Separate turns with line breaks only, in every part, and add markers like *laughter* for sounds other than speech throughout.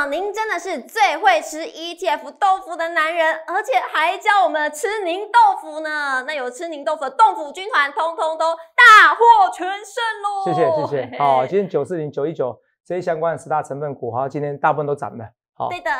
长，您真的是最会吃 ETF 豆腐的男人，而且还教我们吃您豆腐呢。那有吃您豆腐的豆腐军团，通通都大获全胜喽！
谢谢谢谢。好，今天 *laughs* 九四零九一九这些相关的十大成分股，哈，今天大部分都涨了。
对的，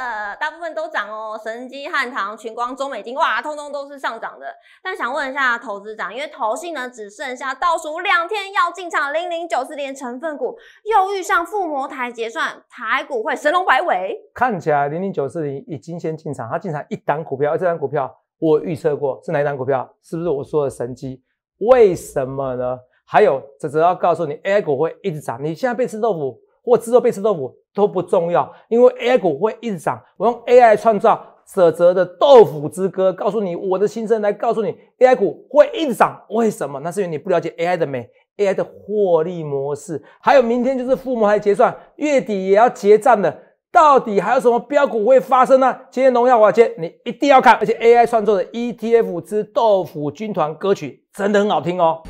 大部分都涨哦，神机、汉唐、群光、中美金，哇，通通都是上涨的。但想问一下投资长，因为投信呢只剩下倒数两天要进场零零九四年成分股，又遇上附魔台结算，台股会神龙摆尾？
看起来零零九四零已经先进场，它进场一档股票，而这档股票我预测过是哪一档股票？是不是我说的神机？为什么呢？还有，这只要告诉你，AI 股会一直涨，你现在被吃豆腐。或制作被吃豆腐都不重要，因为 AI 股会一直涨。我用 AI 创造舍泽的豆腐之歌，告诉你我的心声，来告诉你 AI 股会一直涨。为什么？那是因为你不了解 AI 的美，AI 的获利模式。还有明天就是父母还结算，月底也要结账的，到底还有什么标股会发生呢？今天荣耀华街你一定要看，而且 AI 创作的 ETF 之豆腐军团歌曲真的很好听哦。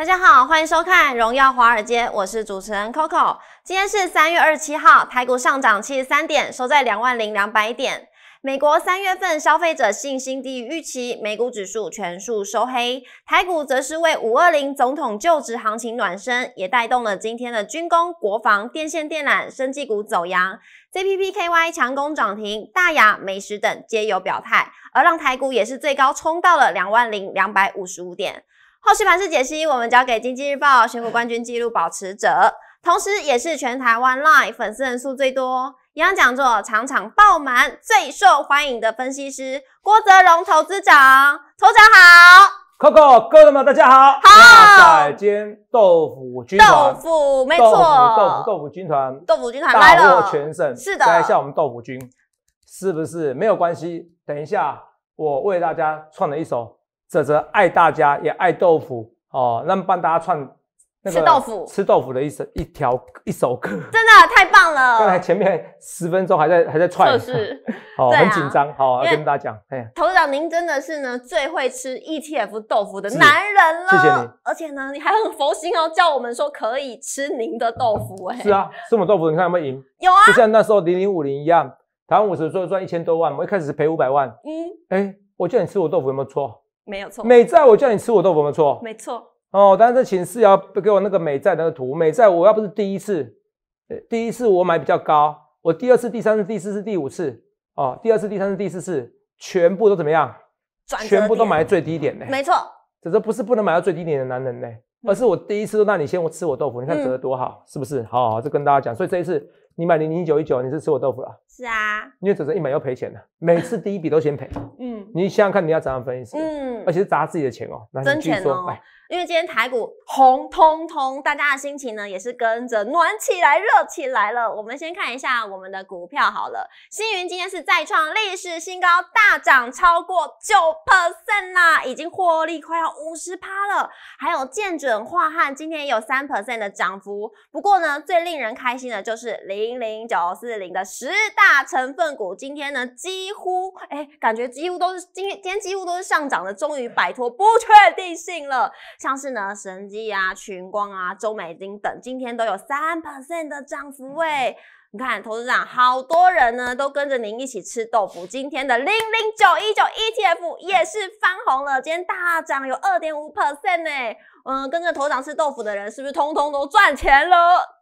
大家好，欢迎收看《荣耀华尔街》，我是主持人 Coco。今天是三月二十七号，台股上涨七十三点，收在两万零两百点。美国三月份消费者信心低于预期，美股指数全数收黑。台股则是为五二零总统就职行情暖身，也带动了今天的军工、国防、电线电缆、生技股走阳。JPPKY 强攻涨停，大雅、美食等皆有表态，而让台股也是最高冲到了两万零两百五十五点。后续盘势解析，我们交给经济日报选股冠军纪录保持者，同时也是全台湾 Live 粉丝人数最多、营养讲座场场爆满、最受欢迎的分析师郭泽荣投资长，投长好
，Coco 各位们大家好，
好，
在今天豆腐军团，
豆腐没错，
豆腐豆腐军团，
豆腐军团来了，
大获全胜，
是的，
来一下我们豆腐军，是不是？没有关系？等一下我为大家创了一首。泽泽爱大家也爱豆腐哦，那么帮大家串
那个吃豆腐。
吃豆腐的一首一条一首歌，真
的太棒了！
刚才前面十分钟还在还在串，
是 *laughs*
哦，很紧张，好要跟大家讲，
哎，头长您真的是呢最会吃 ETF 豆腐的男人了，
谢谢你，
而且呢你还很佛心哦，叫我们说可以吃您的豆腐，哎，
是啊，吃我们豆腐，你看有没有赢？
有啊，
就像那时候零零五零一样，台湾五十说赚一千多万，我一开始是赔五百万，嗯，哎，我叫你吃我豆腐有没有错？
没有错，
美债我叫你吃我豆腐没错，
没错
哦。但是请示要给我那个美债那个图，美债我要不是第一次，第一次我买比较高，我第二次、第三次、第四次、第五次哦，第二次、第三次、第四次全部都怎么样？全部都买在最低点呢？
没错，
这这不是不能买到最低点的男人呢，而是我第一次都让你先我吃我豆腐，你看折得多好，是不是？好，好，这跟大家讲，所以这一次你买零零九一九，你是吃我豆腐了？
是啊，
因为只是一买又赔钱了，每次第一笔都先赔。嗯，你想想看你要怎样分析？嗯，而且是砸自己的钱哦，
真钱哦。因为今天台股红彤彤，大家的心情呢也是跟着暖起来、热起来了。我们先看一下我们的股票好了，星云今天是再创历史新高，大涨超过九 percent 啦，已经获利快要五十趴了。还有建准、化汉今天也有三 percent 的涨幅。不过呢，最令人开心的就是零零九四零的十大成分股，今天呢几乎哎，感觉几乎都是今天今天几乎都是上涨的，终于摆脱不确定性了。像是呢，神机啊、群光啊、中美金等，今天都有三 percent 的涨幅诶！你看，投资长好多人呢，都跟着您一起吃豆腐。今天的零零九一九 ETF 也是翻红了，今天大涨有二点五 percent 呢。嗯，跟着头长吃豆腐的人，是不是通通都赚钱了？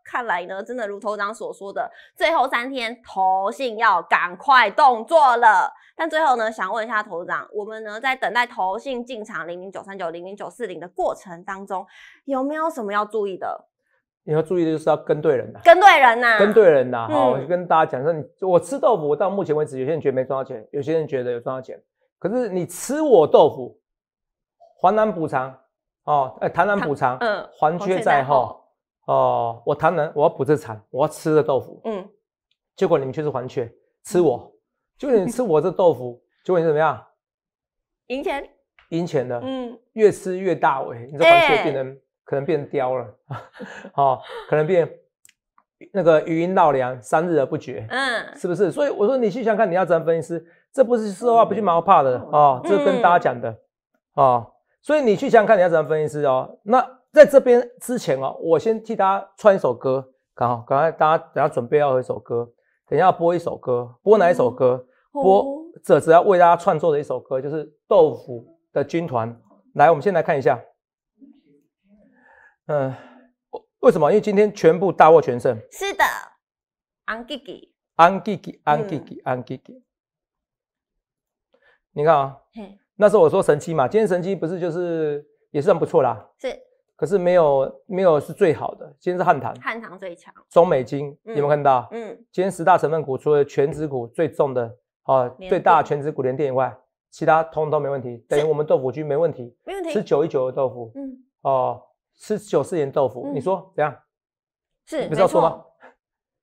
看来呢，真的如头长所说的，最后三天投信要赶快动作了。但最后呢，想问一下头长，我们呢在等待投信进场零零九三九零零九四零的过程当中，有没有什么要注意的？
你要注意的就是要跟对人呐，
跟对人呐，
跟对人呐。好，我就跟大家讲说，你我吃豆腐，到目前为止，有些人觉得没赚到钱，有些人觉得有赚到钱。可是你吃我豆腐，还难补偿。哦，哎，螳螂补偿，嗯，还缺在后，哦，我螳螂我要补这蝉，我要吃的豆腐，嗯，结果你们却是还缺，吃我，*laughs* 就你吃我这豆腐，结果你怎么样？
赢钱，
赢钱的，
嗯，
越吃越大尾，你这黄雀变成、可能变雕了，*laughs* 哦，可能变那个余音绕梁，三日而不绝，
嗯，
是不是？所以我说你去想看，你要怎么分析师，这不是说话不去毛怕的哦，这是跟大家讲的哦。所以你去想想看，你要怎么分析师哦。那在这边之前哦，我先替大家串一首歌，刚好，刚才大家等下准备要一首歌，等一下要播一首歌，播哪一首歌？播
哦
这只要为大家创作的一首歌，就是豆腐的军团。来，我们先来看一下。嗯、为什么？因为今天全部大获全胜，
是的，昂 g 吉，
安吉吉，安吉
嗯
吉，安吉吉。你看啊，
嘿，
那时候我说神七嘛，今天神七不是就是也算不错啦，
是
可是没有没有是最好的。今天是汉唐、
汉唐最强，
中美金，
嗯
有没有看到？
嗯，
今天十大成分股除了全指股最重的哦，最大全指股联电以外，其他通通都没问题，等于我们豆腐君没问题。
没问题，
吃九一九的豆腐
嗯，
哦，吃九四年豆腐，
嗯
你说怎样？
是，
你不是要说吗？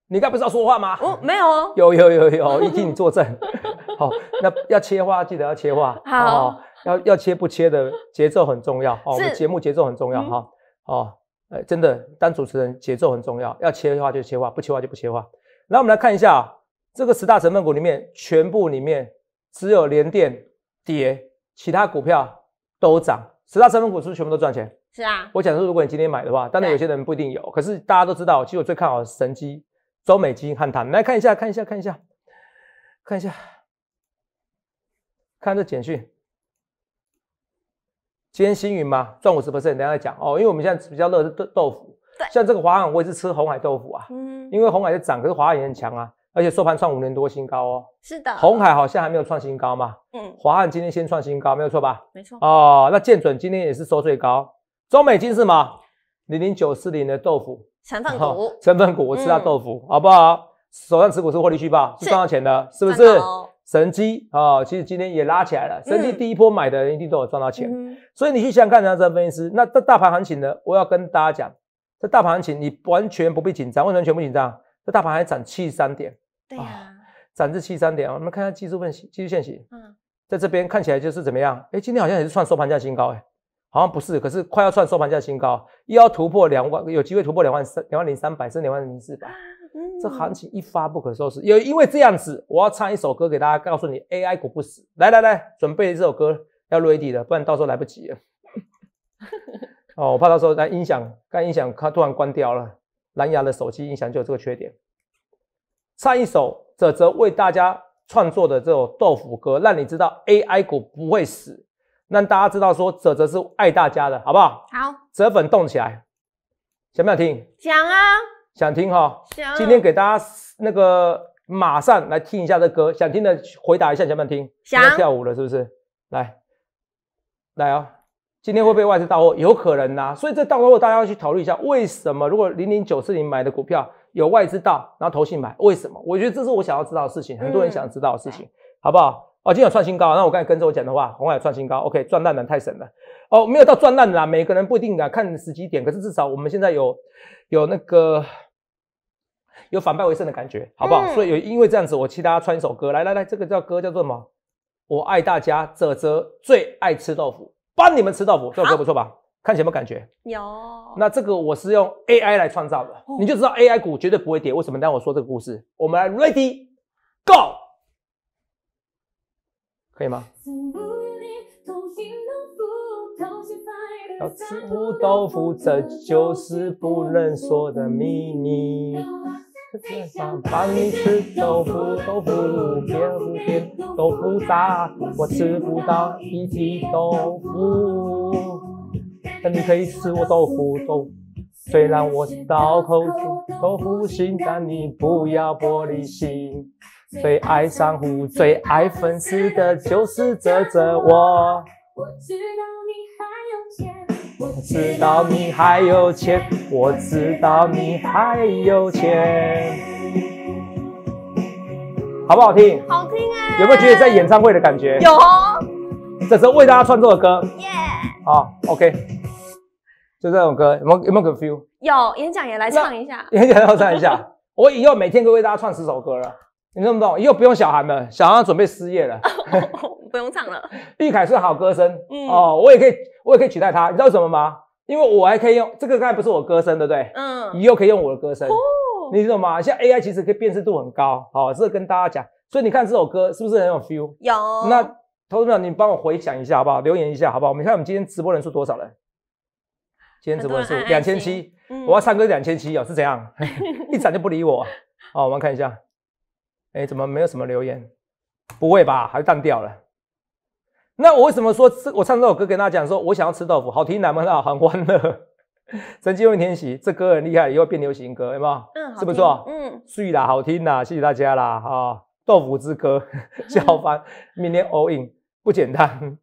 你刚不是要说话吗？
哦，没有哦，
有有有有，*laughs* 一听你作证。*laughs* 好，那要切话记得要切话，
好
哦，要要切不切的节奏很重要。哦，我们
是
节目节奏很重要
嗯
哈。哦，呃，真的当主持人节奏很重要，要切话就切话，不切话就不切话。然后我们来看一下啊这个十大成分股里面，全部里面只有联电跌，其他股票都涨。十大成分股是不是全部都赚钱？
是啊，
我讲说，如果你今天买的话，当然有些人不一定有，可是大家都知道，其实我最看好的是神机、中美金、汉唐。来看一下，看一下，看一下，看一下，看这简讯。今天星云嘛，赚五十 percent，等下再讲。哦。因为我们现在比较热的是豆豆腐，
对。
像这个华航我也是吃红海豆腐啊，
嗯，
因为红海在涨，可是华航也很强啊，而且收盘创五年多新高哦。
是的，
红海好像还没有创新高嘛，
嗯，
华航今天先创新高，没有错吧？
没错，
哦，那建准今天也是收最高，中美金是吗？零零九四零的豆腐，
成分
哦
股
成分股，我吃它
嗯。
豆腐，好不好？手上持股是获利续报，是。
是
赚到钱的，是不是？神机啊、哦，其实今天也拉起来了，神机
嗯
第一波买的人一定都有赚到钱，
嗯
所以你去想想看，人家这分析师，那这大盘行情呢，我要跟大家讲，这大盘行情你完全不必紧张，为什么全不紧张？这大盘还涨七十三点，
对呀，
涨至七十三点哦，我们看一下技术分析，技术线型，
嗯，
在这边看起来就是怎么样？哎，今天好像也是创收盘价新高，哎，好像不是，可是快要创收盘价新高，又要突破两万，有机会突破两万三、两万零三百，甚至两万零四百。
嗯
这行情一发不可收拾。有因为这样子，我要唱一首歌给大家，告诉你 AI 股不死。来来来，准备这首歌要 ready 了，不然到时候来不及了。*laughs* 哦，我怕到时候那音响，刚音响它突然关掉了，蓝牙的手机音响就有这个缺点。唱一首泽泽为大家创作的这首豆腐歌，让你知道 AI 股不会死，让大家知道说泽泽是爱大家的，好不好？
好，
泽粉动起来，想不想听？
想啊，
想听哈？
想，
今天给大家那个马上来听一下这歌，想听的回答一下，想不想听？
想
要跳舞了是不是？来，来啊、今天会不会外资到货？有可能呐、所以这到货大家要去考虑一下，为什么如果零零九四零买的股票有外资到，然后投信买，为什么？我觉得这是我想要知道的事情，很多人想知道的事情，好不好？哦，今天有创新高，那我刚才跟着我讲的话，红海创新高，OK，赚烂人太神了。哦，没有到赚烂的啦，每个人不一定啊，看时机点。可是至少我们现在有有那个有反败为胜的感觉，好不好？
嗯
所以有因为这样子，我替大家穿一首歌，来来来，这个叫歌叫做什么？我爱大家，泽泽最爱吃豆腐，帮你们吃豆腐，这首歌不错吧？看起来有没有感觉？
有，
那这个我是用 AI 来创造的，
哦
你就知道 AI 股绝对不会跌。为什么？当我说这个故事，我们来 ready go，可以吗？要吃胡豆腐，这就是不能说的秘密。想帮你吃豆腐，豆腐片不片，豆腐渣，我吃不到一粒豆腐。但你可以吃我豆腐豆，虽然我是刀口豆腐心，但你不要玻璃心。最爱珊瑚，最爱粉丝的就是泽泽我。
我知道你还有钱，我
知道你还有钱，我知道你还有钱，好不好听？
好听啊，
有没有觉得在演唱会的感觉？
有哦，
这是为大家创作的歌。
耶，
好，OK，就这种歌，有没有有没有个 feel？
有演讲也来唱一下，
演讲要唱一下，我以后每天都为大家唱十首歌了，你懂不懂？以后不用小韩了，小韩要准备失业了。*laughs*
不用唱了。*laughs*
玉凯是好歌声，
嗯
哦，我也可以，我也可以取代他，你知道什么吗？因为我还可以用这个，刚才不是我歌声，对不对？
嗯，
以后可以用我的歌声，
哦，
你懂吗？像 AI 其实可以辨识度很高，好、这个跟大家讲。所以你看这首歌是不是很有 feel？、
有
那投资者，你帮我回想一下好不好？留言一下好不好？我们看我们今天直播人数多少人？今天直播人数两千七，
嗯
我要唱歌两千七哦，是怎样？*laughs* 一闪就不理我。好，我们看一下，哎，怎么没有什么留言？不会吧？还是淡掉了？那我为什么说这我唱这首歌跟大家讲说，我想要吃豆腐，好听难吗？啊很欢乐。*laughs* 曾经问天喜，这歌很厉害，以后变流行歌，有没有？
嗯，
是不错
嗯，
睡啦，好听啦，谢谢大家啦啊！豆腐之歌，*laughs* 小凡，明天 all in 不简单，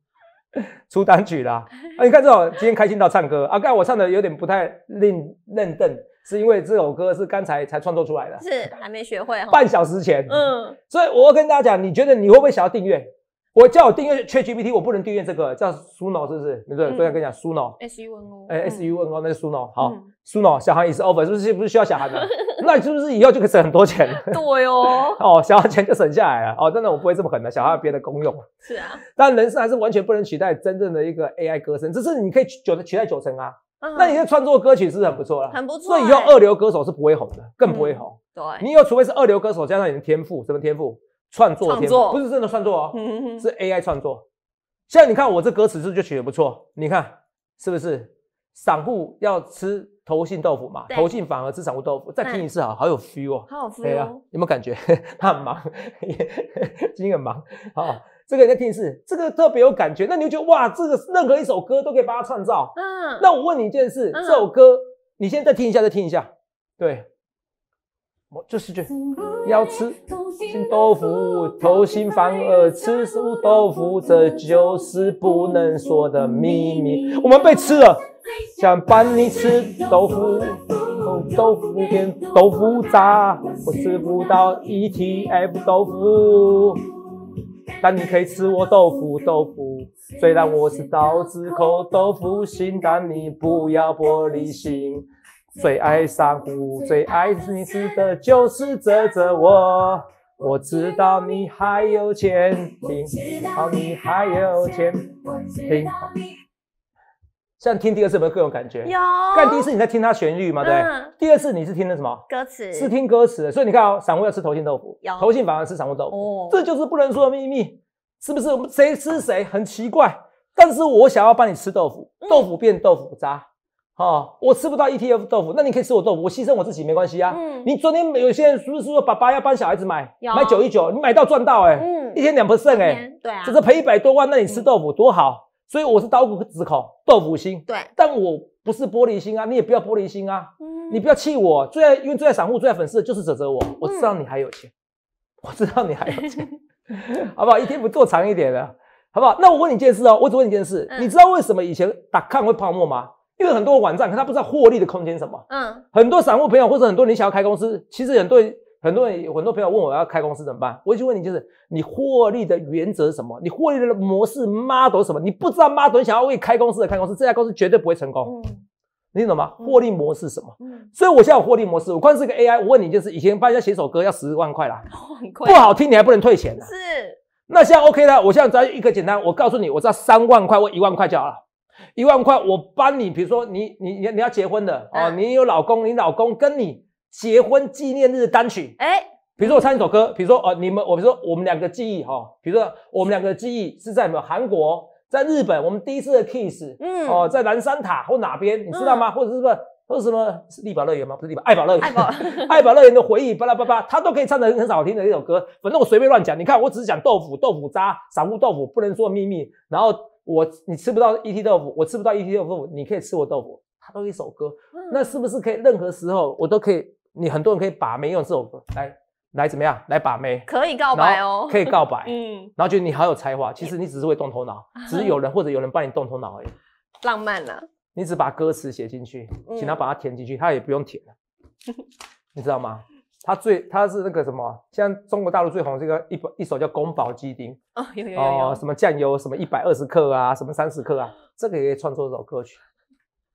*laughs* 出单曲啦！啊，你看这首今天开心到唱歌啊，刚才我唱的有点不太认认凳，是因为这首歌是刚才才创作出来的，
是还没学会哈。
半小时前，
嗯，
所以我要跟大家讲，你觉得你会不会想要订阅？我叫我订阅 ChatGPT，我不能订阅这个叫 Suno，是不是？对不对？
嗯
所以我跟你讲
Suno，S U N O，
哎，S U N O 那是 Suno，好
嗯
，Suno 小孩也是 over，是不是不是需要小孩的？*laughs* 那你是不是以后就可以省很多钱了？
对哦，*laughs*
哦，小孩钱就省下来了。哦，真的我不会这么狠的，小孩有别的功用。
是啊，
但人声还是完全不能取代真正的一个 AI 歌声，只是你可以取取代九成啊。那你
嗯
的创作歌曲是很不错了，
很不错
所以以后
欸
二流歌手是不会红的，更不会
嗯
红。
对，
你以后除非是二流歌手加上你的天赋，什么天赋？创作天不是真的创作哦，
嗯
是 AI 创作。现在你看我这歌词是不是就取得不错？你看是不是？散户要吃投信豆腐嘛，投信反而吃散户豆腐。再听一次啊，好有 feel 哦。
好有
对
feel
啊
哦，，
有没有感觉？*laughs* 他很忙，*laughs* 今天很忙。好，这个你再听一次，这个特别有感觉。那你就觉得哇，这个任何一首歌都可以把它创造。
嗯，
那我问你一件事，
嗯
这首歌你现在再听一下，再听一下。对，我就是觉得要吃新豆腐，投心反而吃素豆腐，这就是不能说的秘密。我们被吃了，想帮你吃豆腐，豆腐变豆腐渣，我吃不到 ETF 豆腐。但你可以吃我豆腐豆腐，虽然我是刀子口豆腐心，但你不要玻璃心。最爱散户，最爱你吃的就是这这我。我知道你还有钱，听好你还有钱，听好。像听第二次有没有更有感觉？
有，
但第一次你在听它旋律嘛，对？
嗯
第二次你是听的什么？
歌词
是听歌词，所以你看哦，散户要吃投信豆腐
有，
投信反而吃散户豆腐，
哦
这就是不能说的秘密，是不是？谁吃谁很奇怪，但是我想要帮你吃豆腐，
嗯
豆腐变豆腐渣，哦，我吃不到 ETF 豆腐，那你可以吃我豆腐，我牺牲我自己没关系啊。
嗯
你昨天有些人是不是说爸爸要帮小孩子买买九一九，你买到赚到哎、
嗯
一天两 percent 哎，
天对啊，
只是赔一百多万，那你吃豆腐多好，所以我是刀骨子口豆腐心，
对，
但我不是玻璃心啊，你也不要玻璃心啊。
嗯
你不要气我，最爱因为最爱散户、最爱粉丝的就是泽泽我。我知道你还有钱，*laughs* 我知道你还有钱，*laughs* 好不好？一天不做长一点的，好不好？那我问你一件事哦，我只问你一件事，
嗯
你知道为什么以前打抗会泡沫吗？因为很多网站，可他不知道获利的空间什么。
嗯
很多散户朋友或者很多你想要开公司，其实很多人很多人很多朋友问我要开公司怎么办？我就问你，就是你获利的原则是什么？你获利的模式 model 什么？你不知道 model，你想要为开公司的开公司，这家公司绝对不会成功。
嗯
你懂吗？
嗯
获利模式什么？
嗯，
所以我现在有获利模式，我光是个 AI。我问你就是，以前帮人家写首歌要十万块啦，
很
不好听你还不能退钱呢。
是
那现在 OK 了，我现在只要一个简单，我告诉你，我只要三万块或一万块就好了。一万块我帮你，比如说你你你你要结婚的哦，
嗯
你有老公，你老公跟你结婚纪念日单曲，
哎
比如说我唱一首歌，比如说哦你们我比如说我们两个记忆哈、哦，比如说我们两个记忆是在什么韩国，在日本，我们第一次的 kiss，
嗯
哦，在南山塔或哪边，你知道吗？或者是不是或者什么是力宝乐园吗？不是力宝，爱宝乐园，
爱宝
爱宝乐园的回忆，巴拉巴拉，他都可以唱的很很好听的一首歌。反正我随便乱讲，你看我只是讲豆腐、豆腐渣、散户豆腐，不能说秘密。然后我你吃不到 ET 豆腐，我吃不到 ET 豆腐，你可以吃我豆腐，它都一首歌，那是不是可以任何时候我都可以？你很多人可以把妹用这首歌来来怎么样？来把妹，
可以告白哦，
可以告白，
嗯，
然后觉得你好有才华，其实你只是会动头脑，只是有人或者有人帮你动头脑而已。*laughs*
浪漫啊，
你只把歌词写进去，请他
嗯
把它填进去，他也不用填了，*laughs* 你知道吗？他最他是那个什么，现在中国大陆最红这个一本一首叫《宫保鸡丁
哦有有》有
哦，
有，
什么酱油什么一百二十克啊，什么三十克啊，这个也可以创作一首歌曲。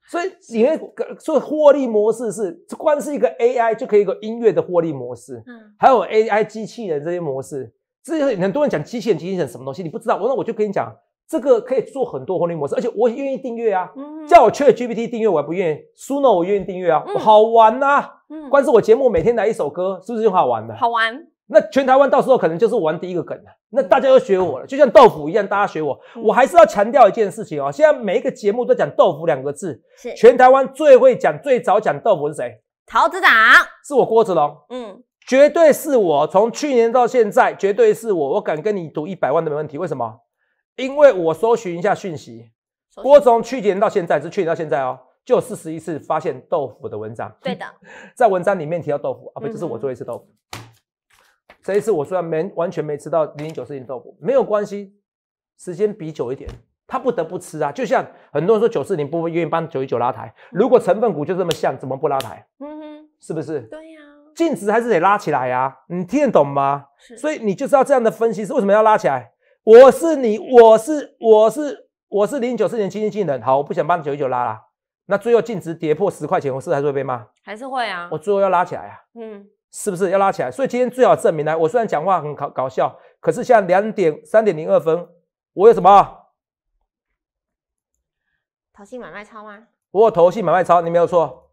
所以你会做获利模式是光是一个 AI 就可以有一个音乐的获利模式，
嗯，
还有 AI 机器人这些模式。这些很多人讲机器人，机器人什么东西你不知道，我那我就跟你讲，这个可以做很多获利模式，而且我愿意订阅啊。
嗯
叫我 Chat GPT 订阅，我还不愿意；Suno 我愿意订阅啊，
嗯
我好玩呐、
嗯
光是我节目每天来一首歌，是不是就好玩了？
好玩，
那全台湾到时候可能就是玩第一个梗了，那大家都学我了，就像豆腐一样，大家学我。
嗯
我还是要强调一件事情哦，现在每一个节目都讲豆腐两个字，
是
全台湾最会讲、最早讲豆腐是谁？
陶子长，
是我郭子龙，
嗯，
绝对是我。从去年到现在，绝对是我，我敢跟你赌一百万都没问题。为什么？因为我搜寻一下讯息，
首
郭总去年到现在，是去年到现在哦，就有四十一次发现豆腐的文章。
对的，*laughs*
在文章里面提到豆腐啊，不
嗯
就是我做一次豆腐。这一次我虽然没完全没吃到零零九四零豆腐，没有关系，时间比久一点，他不得不吃啊。就像很多人说九四零不愿意帮九一九拉抬，如果成分股就这么像，怎么不拉抬？
嗯哼，
是不是？
对呀，
净值还是得拉起来呀、你听得懂吗？
是，
所以你就知道这样的分析，是为什么要拉起来？我是你，我是我是我是零九四年基金经理人，好，我不想帮九一九拉啦。那最后净值跌破十块钱，我是还是会被骂？
还是会啊
我，最后要拉起来啊。
嗯，
是不是要拉起来？所以今天最好证明来，我虽然讲话很搞搞笑，可是现在两点三点零二分，我有什么？
投信买卖超吗？
我有投信买卖超，你没有错，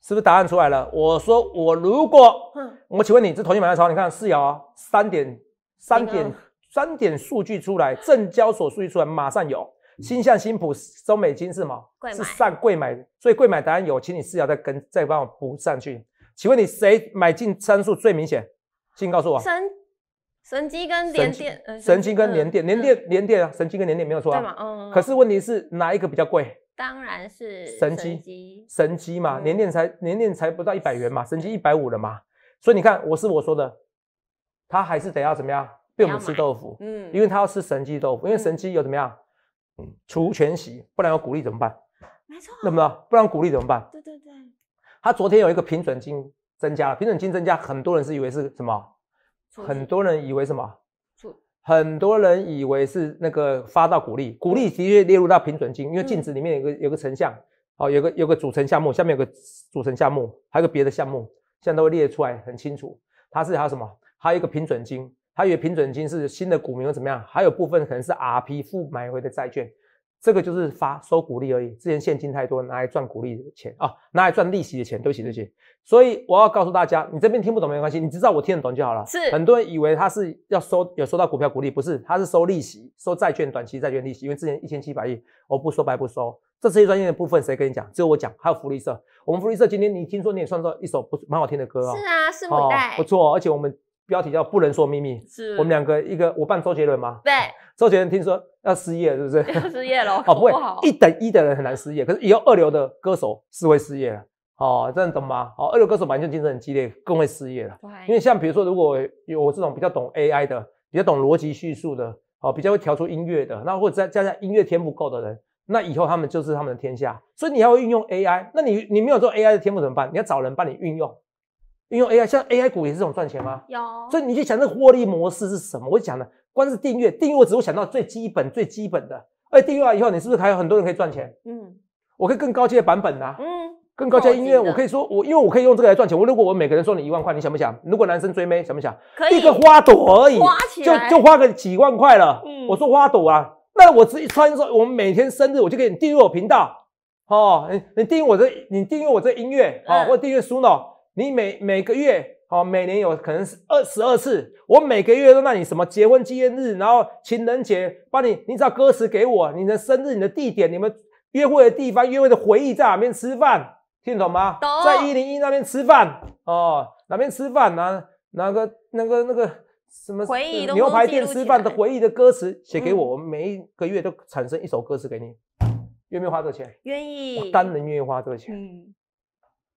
是不是答案出来了？我说我如果，
嗯，
我请问你这投信买卖超，你看四爻啊，三点三点三点数据出来，证交所数据出来，马上有。新向新普、中美金是什么？
贵买
是上贵买，所以贵买答案有，请你四爻再跟再帮我补上去。请问你谁买进参数最明显？请告诉我。
神神机跟
神机
联电，呃
神机跟
嗯
联电，联
嗯
电联电啊，神机跟联电没有错啊。
对嘛？嗯，
可是问题是哪一个比较贵？
当然是
神机
机，
神机嘛，
嗯
联电才联电才不到一百元嘛，神机一百五了嘛。所以你看，我是我说的，他还是得要怎么样被我们吃豆腐，
嗯，
因为他要吃神机豆腐，因为
嗯
神机有怎么样，嗯，除全息，不然有股利怎么办？
没错，
对不对？不然股利怎么办？
对对对，
他昨天有一个平准金增加了，平准金增加，很多人是以为是什么？很多人以为什么？很多人以为是那个发到股利，股利的确列入到平准金，因为
嗯
净值里面有个有个成项，哦，有个有个组成项目，下面有个组成项目，还有个别的项目，现在都会列出来很清楚。它是还有什么？还有一个平准金，还有平准金是新的股民会怎么样？还有部分可能是 RP 复买回的债券，这个就是发收股利而已。之前现金太多，拿来赚股利的钱啊，拿来赚利息的钱，对不起对不起。所以我要告诉大家，你这边听不懂没关系，你知道我听得懂就好了。
是
很多人以为他是要收有收到股票股利，不是，他是收利息，收债券短期债券利息。因为之前一千七百亿，我不说白不收。这这些专业的部分谁跟你讲？只有我讲。还有福利社，我们福利社今天你听说你也创造一首不蛮好听的歌哦，
是啊，拭目以待
不，错哦。而且我们标题叫“不能说秘密”，
是
我们两个一个我扮周杰伦吗？
对，
周杰伦听说要失业，是不是？
要 *laughs* 失业了，*laughs*
哦，不会，一等一的人很难失业，可是以后二流的歌手是会失业了。哦，这样懂吗？哦，二流歌手本来就竞争很激烈，更会失业了。
对，
因为像比如说，如果有我这种比较懂 AI 的、比较懂逻辑叙述的，哦，比较会调出音乐的，那或者再加上音乐天赋够的人，那以后他们就是他们的天下。所以你要会运用 AI，那你你没有做 AI 的天赋怎么办？你要找人帮你运用，运用 AI，像 AI 股也是这种赚钱吗？
有，
所以你去想这个获利模式是什么？我讲的，光是订阅，订阅我只会想到最基本、最基本的。而且订阅完以后，你是不是还有很多人可以赚钱？
嗯
我可以更高阶的版本啊，
嗯，
更高阶的音乐，我可以说我因为我可以用这个来赚钱。我如果我每个人送你一万块，你想不想？如果男生追妹，想不想？
可以
一个花朵而已，就就花个几万块了。
嗯
我说花朵啊，那我直接穿说，我们每天生日我就给你订阅我频道，哦，你你订阅我这，你订阅我这音乐，哦，
嗯
或者订阅 Suno，你每每个月，哦，每年有可能是二十二次，我每个月都让你什么结婚纪念日，然后情人节，帮你，你只要歌词给我，你的生日、你的地点、你们约会的地方、约会的回忆在哪边吃饭，听得懂吗？
懂
在一零一那边吃饭，哦，哪边吃饭，哪哪个那个那个什么
回忆都
牛排店吃饭的回忆的歌词写给我，
嗯
我们每一个月都产生一首歌词给你，愿不愿意花这个钱？
愿意
我，当然愿意花这个钱。
嗯，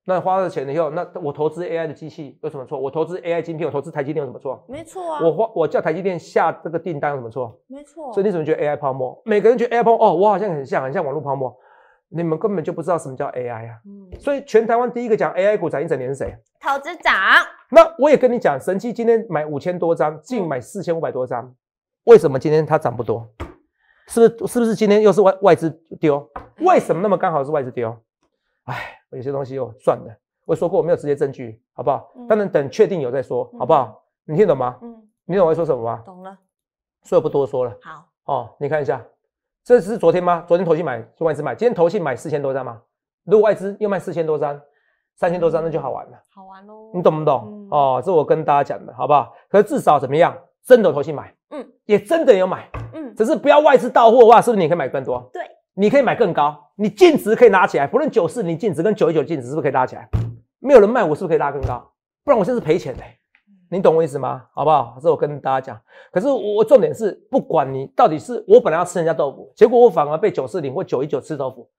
那花了钱了以后，那我投资 AI 的机器有什么错？我投资 AI 晶片，我投资台积电有什么错？
没错啊，
我花我叫台积电下这个订单有什么错？
没错，
所以你怎么觉得 AI 泡沫？每个人觉得 AI 泡沫，哦，我好像很像，很像网络泡沫。你们根本就不知道什么叫 AI 啊！
嗯，
所以全台湾第一个讲 AI 股涨一整年是谁？
投资长，
那我也跟你讲，神奇今天买五千多张，净买四千五百多张，为什么今天它涨不多？是不是？是不是今天又是外外资丢？为什么那么刚好是外资丢？哎，有些东西又算了。我说过我没有直接证据，好不好
嗯？
当然等确定有再说，好不好？你听懂吗？
嗯，
你懂我在说什么吗？
懂了。
所以我不多说了。
好，
哦，你看一下，这是昨天吗？昨天投信买，是外资买，今天投信买四千多张吗？如果外资又卖四千多张，三千多张，那就好玩了。
好玩喽。
你懂不懂？
嗯
哦，这我跟大家讲的好不好？可是至少怎么样，真的投信买，
嗯
也真的有买，
嗯，
只是不要外资到货的话，是不是你可以买更多？
对，
你可以买更高，你净值可以拉起来，不论九四你净值跟九一九净值是不是可以拉起来？没有人卖，我是不是可以拉更高？不然我现在是赔钱的、你懂我意思吗？好不好？这我跟大家讲。可是我我重点是，不管你到底是我本来要吃人家豆腐，结果我反而被九四零或九一九吃豆腐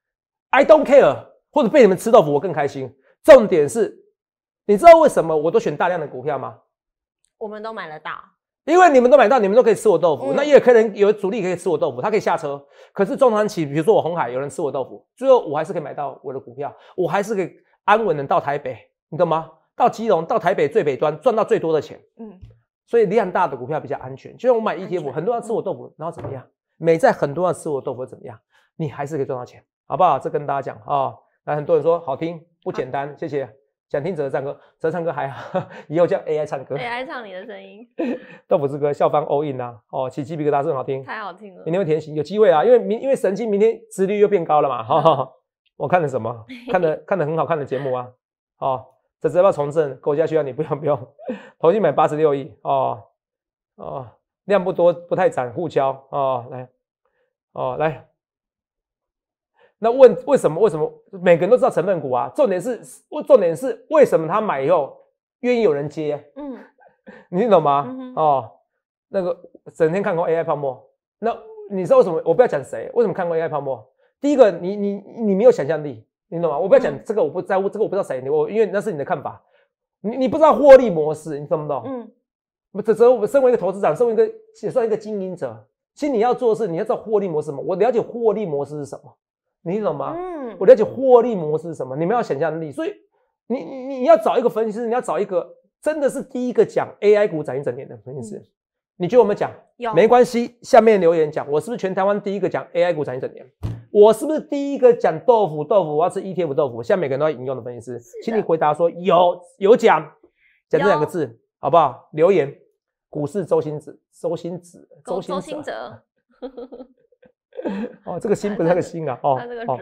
，I don't care，或者被你们吃豆腐，我更开心。重点是，你知道为什么我都选大量的股票吗？
我们都买得到。
因为你们都买到，你们都可以吃我豆腐，
嗯
那也有可能有主力可以吃我豆腐，他可以下车。可是中长期，比如说我红海有人吃我豆腐，最后我还是可以买到我的股票，我还是可以安稳的到台北，你懂吗？到基隆、到台北最北端赚到最多的钱。
嗯，
所以量大的股票比较安全。就像我买 ETF，很多人吃我豆腐，然后怎么样？美在很多人吃我豆腐怎么样？你还是可以赚到钱，好不好？这跟大家讲啊。那、很多人说好听不简单，谢谢。想听哲唱歌，哲唱歌还好，*laughs* 以后叫 *laughs* AI 唱歌。
AI 唱你的声音
豆腐之歌，校方 all in 啊，哦，起鸡皮疙瘩是很好听。
太好听了
明。天会填息，有机会啊，因为明因为神经明天殖率又变高了嘛，哈、哈。*laughs* 我看了什么？看了看了很好看的节目啊，哦，哲哲要不要从政，国家需要你，不用不用，投进买八十六亿哦哦，量不多，不太涨，互敲哦，来哦来，那问为什么为什么每个人都知道成分股啊？重点是重点是为什么他买以后愿意有人接？
嗯，*laughs*
你听懂吗？
嗯
哦，那个整天看过 AI 泡沫，那你知道为什么？我不要讲谁，为什么看过 AI 泡沫？第一个，你你你没有想象力，你懂吗？我不要讲
嗯
这个，我不在乎这个，我不知道谁，你我因为那是你的看法，你你不知道获利模式，你懂不懂？
嗯，
不，这这我身为一个投资长，身为一个也算一个经营者，其实你要做的是你要知道获利模式是什么。我了解获利模式是什么，你懂吗？
嗯，
我了解获利模式是什么，你们要想象力，所以你你你要找一个分析师，你要找一个真的是第一个讲 AI 股涨一整年的分析师。你觉得我们讲
有
没关系？下面留言讲，我是不是全台湾第一个讲 AI 股涨一整年？我是不是第一个讲豆腐豆腐我要吃 ETF 豆腐？现在每个人都要引用的分析师，请你回答说有有讲，讲这两个字好不好？留言，股市周星子，周星子，
周
星
周星哲，*laughs* *laughs*
哦，这个心不是那个心啊，哦 *laughs*
他这个
哦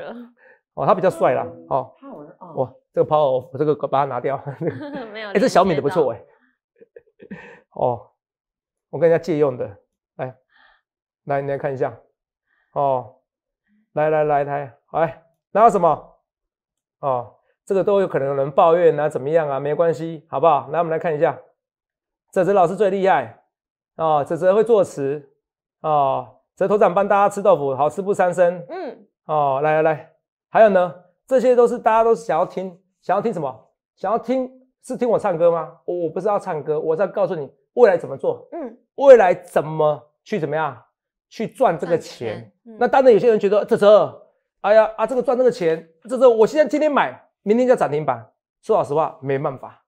哦，他比较帅啦，哦。
哦，
哇，这个 power，我这个把它拿掉。*laughs*
没有。
哎、这小米的不错哎、哦，我跟人家借用的，来，来，你来看一下。哦，来来来来，来，拿到什么？哦，这个都有可能有人抱怨啊，怎么样啊？没关系，好不好？来，我们来看一下，泽泽老师最厉害哦，泽泽会作词哦，泽头长帮大家吃豆腐，好吃不伤身。
嗯，
哦，来来来，还有呢，这些都是大家都是想要听，想要听什么？想要听是听我唱歌吗？我我不是要唱歌，我是要告诉你未来怎么做，
嗯，
未来怎么去怎么样去赚这个钱。
钱嗯
那当然有些人觉得这这，哎呀啊，这个赚这个钱，这这我现在今天买，明天就涨停板。说老实话，没办法，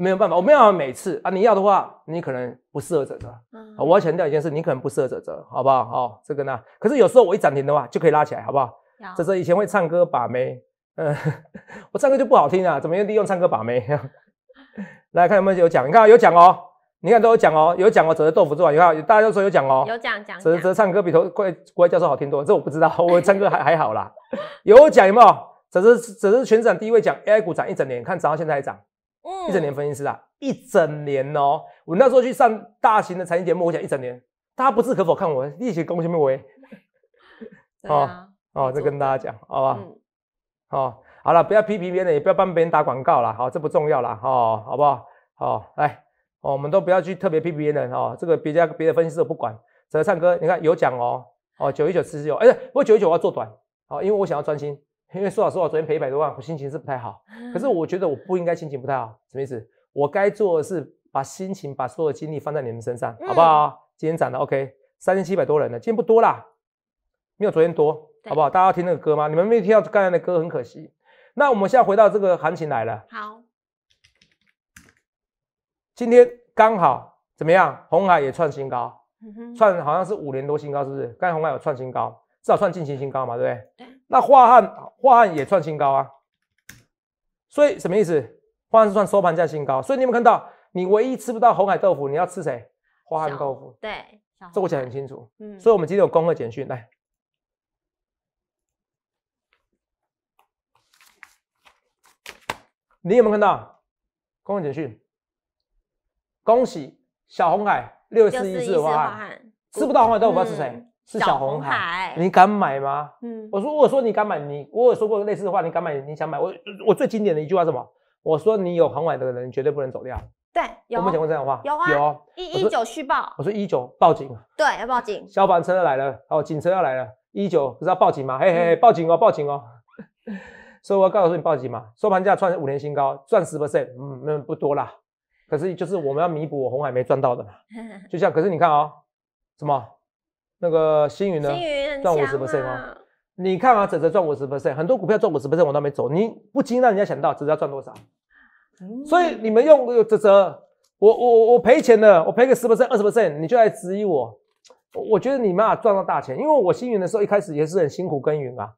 没有办法，我没有办法每次啊，你要的话，你可能不适合这个。
嗯
好我要强调一件事，你可能不适合泽泽，好不好？哦，这个呢，可是有时候我一涨停的话，就可以拉起来，好不好？
要
泽泽以前会唱歌把妹，嗯，*laughs* 我唱歌就不好听啊，怎么样利用唱歌把妹？*laughs* 来看有没有有奖，你看有奖哦，你看都有奖哦，有奖哦，泽泽豆腐做完，你看大家都说有奖哦，
有讲讲
泽
讲
泽唱歌比头国外国外教授好听多，这我不知道，我唱歌还还好啦，有奖有没有？泽泽泽泽全市场第一位讲 AI 股涨一整年，看涨到现在还涨。
嗯
一整年分析师啊，一整年哦。我那时候去上大型的财经节目，我讲一整年，大家不置可否看我，力气恭喜我为
对啊，
哦，再跟大家讲，好吧？
嗯，
哦，好了，不要批评别人，也不要帮别人打广告了，好，这不重要啦，哦，好不好？好，来，哦，我们都不要去特别批评别人哦，这个别家别的分析师我不管。泽唱歌，你看有奖哦，哦，九一九四十九，哎，不过九一九我要做短，好，因为我想要专心，因为说老实话，昨天赔一百多万，我心情是不太好。可是我觉得我不应该心情不太好，什么意思？我该做的是把心情、把所有的精力放在你们身上，好不好？今天涨了，OK，三千七百多人了，今天不多啦，没有昨天多，好不好？大家要听那个歌吗？你们没有听到刚才的歌，很可惜。那我们现在回到这个行情来了，
好，
今天刚好怎么样？红海也创新高，创好像是五年多新高，是不是？刚才红海有创新高，至少创近期新高嘛，对不对？
对。
那华汉华汉也创新高啊，所以什么意思？华汉是算收盘价新高，所以你有没有看到？你唯一吃不到红海豆腐，你要吃谁？华汉豆腐，
对，小
这我讲得很清楚。
嗯，
所以我们今天有恭贺简讯，来，你有没有看到公共简讯？恭喜小红海六
六
四一
四一四华
四的华汉
汉
吃不到红海豆腐，要吃谁
嗯？
是
小
小红海。
海，
你敢买吗？
嗯，
我说，我说你敢买，你我有说过类似的话，你敢买，你想买，我我最经典的一句话是什么？我说你有航海的人绝对不能走掉。
对，有
我们讲过这样的话，
有啊
有哦。
一一九续报，
我说一九报警，
对，要报警，
消防车要来了，哦，警车要来了，一九不是要报警吗？嘿嘿报警哦，报警哦。*laughs* 所以我要告诉你报警嘛，收盘价创五年新高，赚十 percent，嗯，那不多啦。可是就是我们要弥补我红海没赚到的嘛。*laughs* 就像，可是你看哦，什么那个星云呢？
星
赚
强
50%
啊
哦，你看啊，泽泽赚五十 percent，很多股票赚五十 percent 我都没走，你不禁让人家想到泽泽要赚多少。
嗯
所以你们用泽泽，我我我我赔钱了，我赔个十 percent 二十 percent，你就来质疑我。我我觉得你没办法赚到大钱，因为我星云的时候一开始也是很辛苦耕耘啊，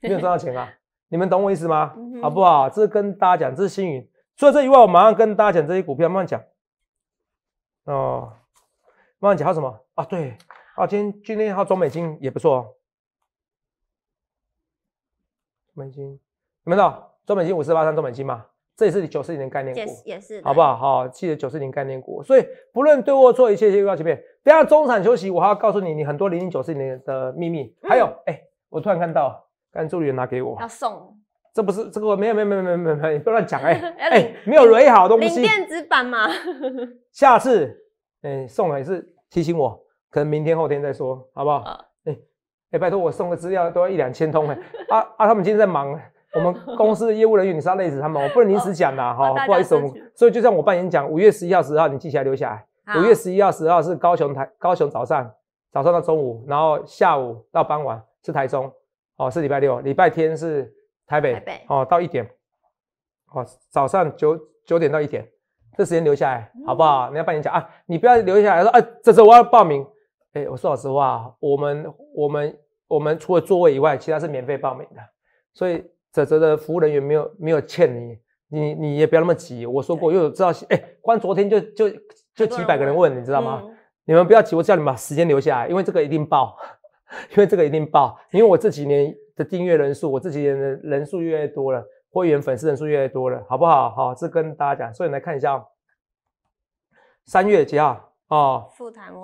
没有赚到钱啊。*laughs* 你们懂我意思吗
嗯？
好不好？这是跟大家讲，这是星云。除了这以外，我马上跟大家讲这些股票，慢慢讲。哦，慢慢讲，还有什么啊？对啊，今天今天还有中美金也不错哦。中美金，有没有看到中美金五四八三中美金嘛？这也是九四年概念股
也是，也是，
好不好？好，记得九四零概念股，所以不论对或错，一切皆预告前面。等一下中场休息，我还要告诉你你很多零零九四年的秘密。还有，哎、我突然看到，刚才助理员拿给我
要，送 *laughs*
这不是这个没有没有没有没有没有没有，你不要乱讲哎 *laughs*
要
哎，没有蕊好东西，
领电子版嘛，*laughs*
下次哎送了也是提醒我，可能明天后天再说，好不好？
好
哎哎，拜托我送个资料都要一两千通哎，*laughs* 啊啊，他们今天在忙。我们公司的业务人员，你是要累死他们，我不能临时讲的，哈、不好意思，我们所以就像我办演讲，五月十一号、十号，你记起来留下来。五月十一号、十号是高雄台高雄早上，早上到中午，然后下午到傍晚是台中，哦是礼拜六，礼拜天是台北，
台北
哦到一点，哦早上九九点到一点，这时间留下来好不好？你要办演讲啊，你不要留下来说啊，这次我要报名，哎，我说老实话，我们我们我们除了座位以外，其他是免费报名的，所以泽泽的服务人员没有没有欠你。你你也不要那么急，我说过，又有知道，哎、光昨天就就就几百个人问，你知道吗？
嗯
你们不要急，我叫你们把时间留下来，因为这个一定报，*laughs* 因为这个一定报，因为我这几年的订阅人数，我这几年的人数越来越多了，会员粉丝人数越来越多了，好不好？好，这跟大家讲，所以来看一下哦，三月几号？哦，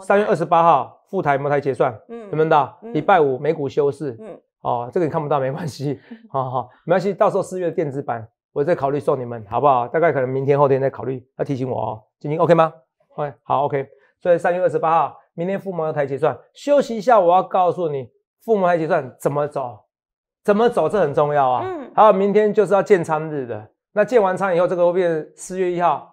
三月二十八号副台摩台结算，
嗯
有没有到？
嗯
礼拜五美股休市，
嗯
哦，这个你看不到没关系，*laughs* 好好没关系，到时候四月电子版我再考虑送你们，好不好？大概可能明天后天再考虑，要提醒我哦。晶晶 OK 吗？OK，好 OK。所以三月二十八号，明天富摩台结算，休息一下，我要告诉你富摩台结算怎么走，怎么走这很重要啊。
嗯
还有明天就是要建仓日的，那建完仓以后，这个会变四月一号，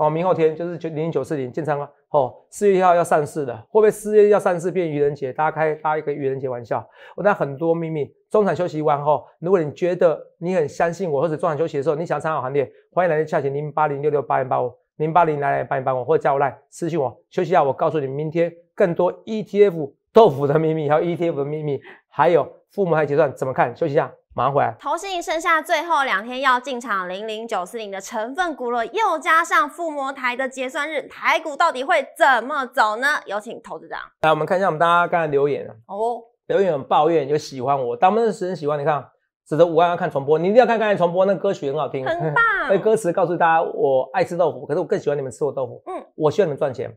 哦，明后天就是九零零九四零建仓啊。哦，四月一号要上市的，会不会四月一号上市变愚人节？大家开搭一个愚人节玩笑。我那很多秘密，中场休息完后，如果你觉得你很相信我，或者中场休息的时候你想参考行列，欢迎来电洽询零八零六六八零八五零八零来来八零八五，或者加我来私信我。休息一下，我告诉你明天更多 ETF 豆腐的秘密，还有 ETF 的秘密，还有父母还结算怎么看？休息一下，马上回来。
投信剩下最后两天要进场零零九四零的成分股了，又加上附魔台的结算日，台股到底会怎么走呢？有请投资长
来，我们看一下我们大家刚才留言啊，
哦，
留言很抱怨，有喜欢我，大部分是很喜欢。你看，值得五万要看重播，你一定要看刚才重播，那个歌曲很好听，
很棒 *laughs*
所以歌词告诉大家，我爱吃豆腐，可是我更喜欢你们吃我豆腐。
嗯
嗯，我希望你们赚钱。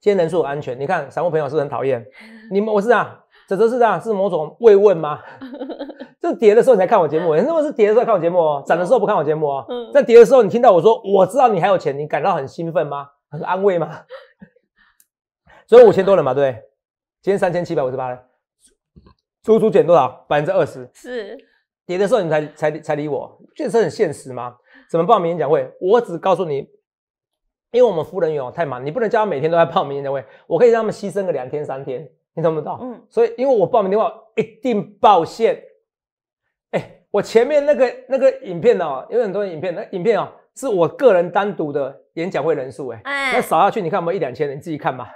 今天人数很安全，你看散户朋友是不是很讨厌 *laughs* 你们，我是啊，这这是这样，是某种慰问吗？*laughs* 这跌的时候你才看我节目，很多人是跌的时候看我节目哦，涨的时候不看我节目哦。
嗯
在跌的时候，你听到我说我知道你还有钱，你感到很兴奋吗？很安慰吗？*laughs* 所以五千多人嘛，对？今天三千七百五十八人，足足减多少？百分之二十。
是
跌的时候你才才才理我，这是很现实吗？怎么报名演讲会？我只告诉你，因为我们服务人员哦太忙，你不能叫他每天都在报名演讲会，我可以让他们牺牲个两天三天，你懂不懂？
嗯
所以因为我报名电话一定报现。哎，我前面那个那个影片哦，有很多影片，那影片哦是我个人单独的演讲会人数，哎，
哎
那扫下去你看有没有一两千人？你自己看吧。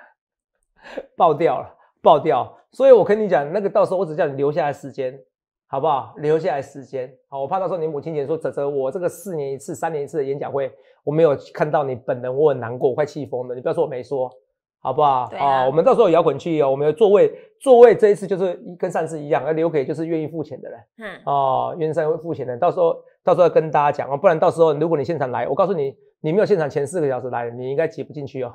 *laughs* 爆掉了，爆掉。所以我跟你讲，那个到时候我只叫你留下来时间，好不好？留下来时间，好，我怕到时候你母亲节说，泽泽，我这个四年一次、三年一次的演讲会，我没有看到你本人，我很难过，我快气疯了。你不要说我没说，好不好？
对啊
我们到时候有摇滚区哦，我们有座位，座位这一次就是跟上次一样，要留给就是愿意付钱的人。
嗯，
哦，愿意会付钱的人，到时候到时候要跟大家讲哦，不然到时候如果你现场来，我告诉你，你没有现场前四个小时来，你应该挤不进去哦。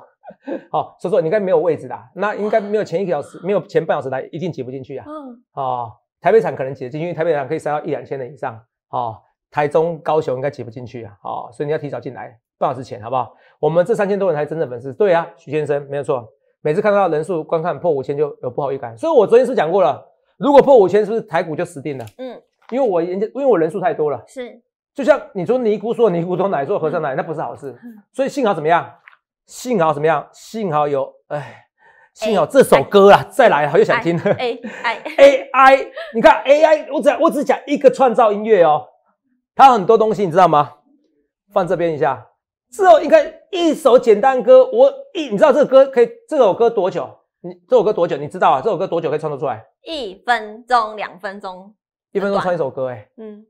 好、*laughs* 所以说你应该没有位置的，那应该没有前一个小时，没有前半小时来，一定挤不进去啊。
嗯，
哦，台北场可能挤得进去，因为台北场可以塞到一两千人以上。哦，台中、高雄应该挤不进去啊。哦，所以你要提早进来，半小时前好不好？我们这三千多人才是真正粉丝。对啊，许先生没有错，每次看到人数观看破五千就有不好预感。所以我昨天是讲过了，如果破五千，是不是台股就死定了？
嗯，
因为我研究，因为我人数太多了，
是，
就像你说尼姑说尼姑都奶，说和尚奶，那不是好事。所以幸好怎么样？幸好怎么样？幸好有，哎，幸好这首歌啊，再来，我又想听了。
哎哎
，AI，你看 AI，我只我只讲一个创造音乐哦，它很多东西你知道吗？放这边一下，之后应该一首简单歌，我一你知道这个歌可以这首歌多久？你这首歌多久？你知道啊？这首歌多久可以创作出来？
一分钟、两分钟，
一分钟
短
创一首歌、哎，
嗯，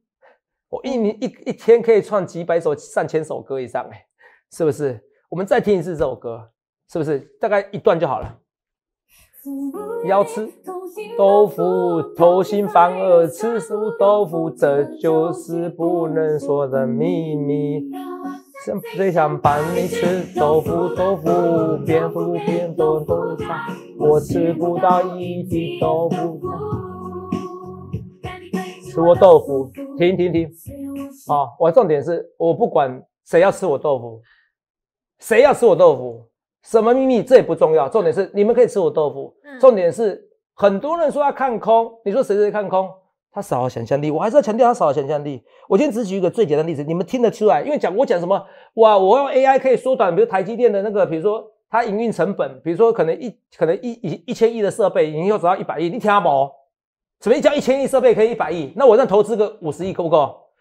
我一年一一天可以创几百首、上千首歌以上、哎，是不是？我们再听一次这首歌，是不是？大概一段就好了。要吃豆腐，偷心反而吃素豆腐，这就是不能说的秘密。想最想帮你吃豆腐，豆腐边腐边豆豆腐，我吃不到一滴豆腐，吃我豆腐。停停停！啊，我重点是我不管谁要吃我豆腐，谁要吃我豆腐，什么秘密这也不重要，重点是你们可以吃我豆腐。
嗯
重点是很多人说要看空，你说谁谁看空？他少了想象力，我还是要强调他少了想象力。我今天只举一个最简单的例子，你们听得出来？因为讲我讲什么哇，我用 AI 可以缩短，比如台积电的那个，比如说它营运成本，比如说可能一可能一一一千亿的设备，以后只要一百亿，你听不懂？什么叫一千亿设备可以一百亿？那我让投资个五十亿够不够？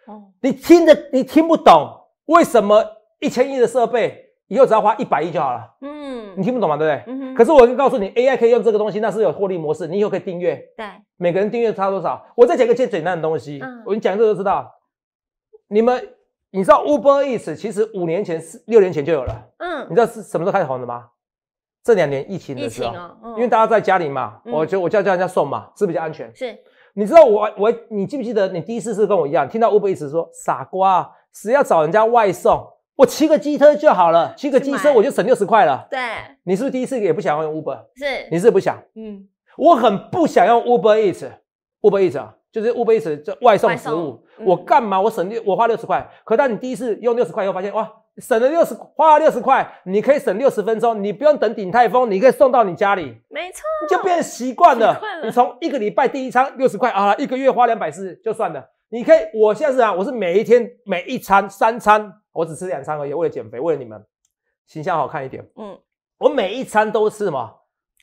哦，
你听得你听不懂，为什么一千亿的设备以后只要花一百亿就好了？
嗯
你听不懂嘛，对不对？
嗯，
可是我可以告诉你，AI 可以用这个东西，那是有获利模式，你以后可以订阅，
对，
每个人订阅差多少？我再讲一个最简单的东西，
嗯
我跟你讲这个就知道。你们你知道 Uber Eats 其实五年前、四六年前就有了，嗯你
嗯，
知道是什么时候开始红的吗？这两年疫情的
疫
时候，
哦，嗯
因为大家在家里嘛，
嗯
我就我叫叫人家送嘛，是比较安全。
是
你知道我我你记不记得你第一次是跟我一样，听到 Uber Eats 说傻瓜，谁要找人家外送？我骑个机车就好了，骑个机车我就省六十块了。
对，
你是不是第一次也不想要用 Uber？
是，
你是不想？
嗯，
我很不想用 Uber Eats，Uber Eats 啊，就是 Uber Eats 这外送食物。
嗯
我干嘛？我省六，我花六十块。可当你第一次用六十块以后，发现哇，省了六十，花了六十块，你可以省六十分钟，你不用等顶泰丰，你可以送到你家里，
没错，
你就变成习惯了
习惯。了
你从一个礼拜第一餐六十块啊，一个月花两百四就算了。你可以，我现在是啊，我是每一天每一餐三餐，我只吃两餐而已，为了减肥，为了你们形象好看一点。
嗯，
我每一餐都吃什么？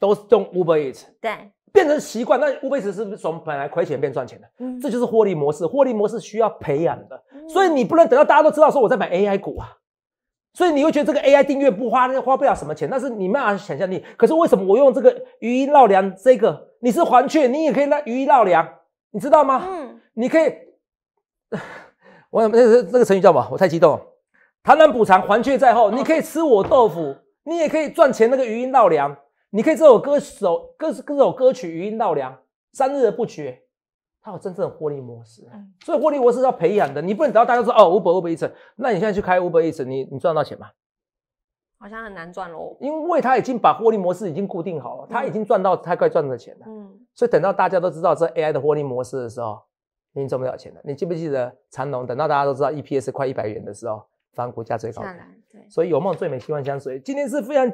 都是用 Uber Eats。
对，
变成习惯，那 Uber Eats 是不是从本来亏钱变赚钱的？
嗯
这就是获利模式，获利模式需要培养的，
嗯
所以你不能等到大家都知道说我在买 AI 股啊，所以你会觉得这个 AI 订阅不花花不了什么钱，但是你没有想象力。可是为什么我用这个语音绕梁这个，你是环雀，你也可以让语音绕梁，你知道吗？
嗯，
你可以，*laughs* 我那个那个成语叫什么？我太激动了。螳螂捕蝉，黄雀在后。你可以吃我豆腐，你也可以赚钱。那个余音绕梁，你可以这首歌手歌这首歌曲余音绕梁，三日而不绝，它有真正的获利模式。
嗯
所以获利模式是要培养的，你不能等到大家说哦，Uber Uber Eats，那你现在去开 Uber Eats，你你赚到钱吗？
好像很难赚喽。
因为他已经把获利模式已经固定好了，他已经赚到他该赚的钱了。
嗯，
所以等到大家都知道这 AI 的获利模式的时候，你赚不了钱的。你记不记得长隆？等到大家都知道 EPS 快一百元的时候，反股价最高点。
对，
所以有梦最美，希望相随。今天是非常，